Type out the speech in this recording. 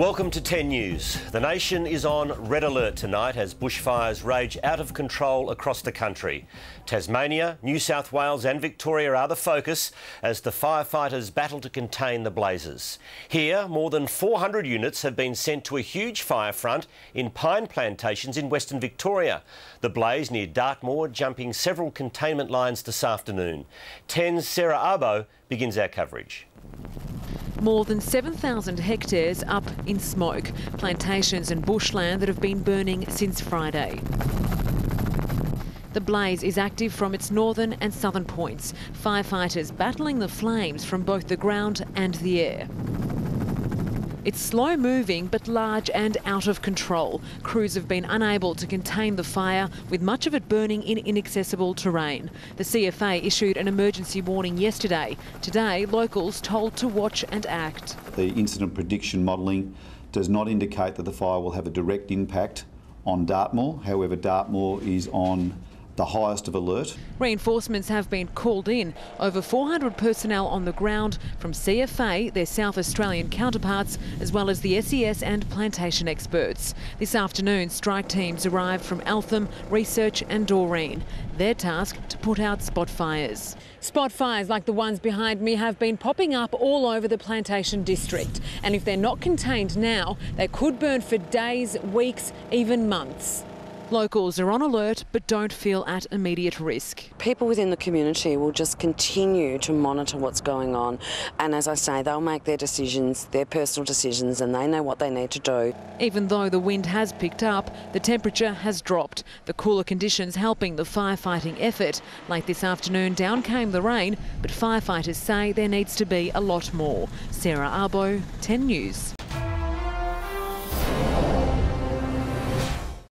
Welcome to 10 News. The nation is on red alert tonight as bushfires rage out of control across the country. Tasmania, New South Wales, and Victoria are the focus as the firefighters battle to contain the blazes. Here, more than 400 units have been sent to a huge fire front in pine plantations in Western Victoria. The blaze near Dartmoor jumping several containment lines this afternoon. 10's Sarah Abo begins our coverage. More than 7,000 hectares up in smoke, plantations and bushland that have been burning since Friday. The blaze is active from its northern and southern points, firefighters battling the flames from both the ground and the air. It's slow moving but large and out of control. Crews have been unable to contain the fire, with much of it burning in inaccessible terrain. The CFA issued an emergency warning yesterday. Today, locals told to watch and act. The incident prediction modelling does not indicate that the fire will have a direct impact on Dartmoor. However, Dartmoor is on the highest of alert. Reinforcements have been called in. Over 400 personnel on the ground from CFA, their South Australian counterparts, as well as the SES and plantation experts. This afternoon, strike teams arrived from Eltham, Research and Doreen. Their task to put out spot fires. Spot fires like the ones behind me have been popping up all over the plantation district. And if they're not contained now, they could burn for days, weeks, even months. Locals are on alert but don't feel at immediate risk. People within the community will just continue to monitor what's going on and as I say they'll make their decisions, their personal decisions and they know what they need to do. Even though the wind has picked up, the temperature has dropped. The cooler conditions helping the firefighting effort. Late this afternoon down came the rain but firefighters say there needs to be a lot more. Sarah Abo, 10 News.